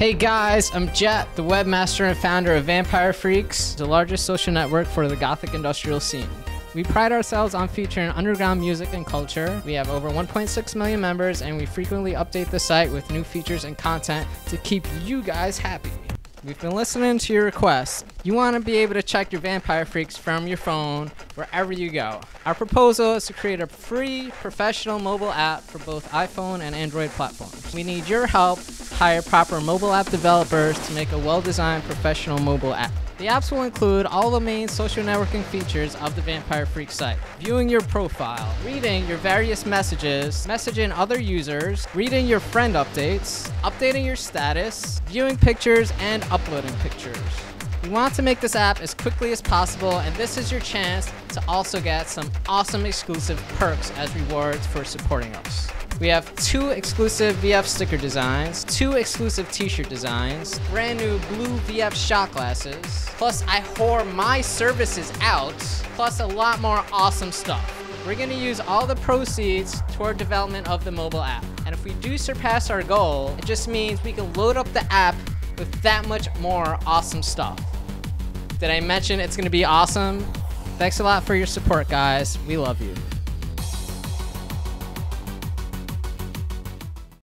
Hey guys, I'm Jet, the webmaster and founder of VampireFreaks, the largest social network for the gothic industrial scene. We pride ourselves on featuring underground music and culture. We have over 1.6 million members and we frequently update the site with new features and content to keep you guys happy. We've been listening to your requests. You want to be able to check your VampireFreaks from your phone wherever you go. Our proposal is to create a free professional mobile app for both iPhone and Android platforms. We need your help hire proper mobile app developers to make a well-designed professional mobile app. The apps will include all the main social networking features of the Vampire Freak site. Viewing your profile, reading your various messages, messaging other users, reading your friend updates, updating your status, viewing pictures, and uploading pictures. We want to make this app as quickly as possible, and this is your chance to also get some awesome exclusive perks as rewards for supporting us. We have two exclusive VF sticker designs, two exclusive t-shirt designs, brand new blue VF shot glasses, plus I whore my services out, plus a lot more awesome stuff. We're gonna use all the proceeds toward development of the mobile app. And if we do surpass our goal, it just means we can load up the app with that much more awesome stuff. Did I mention it's gonna be awesome? Thanks a lot for your support, guys. We love you.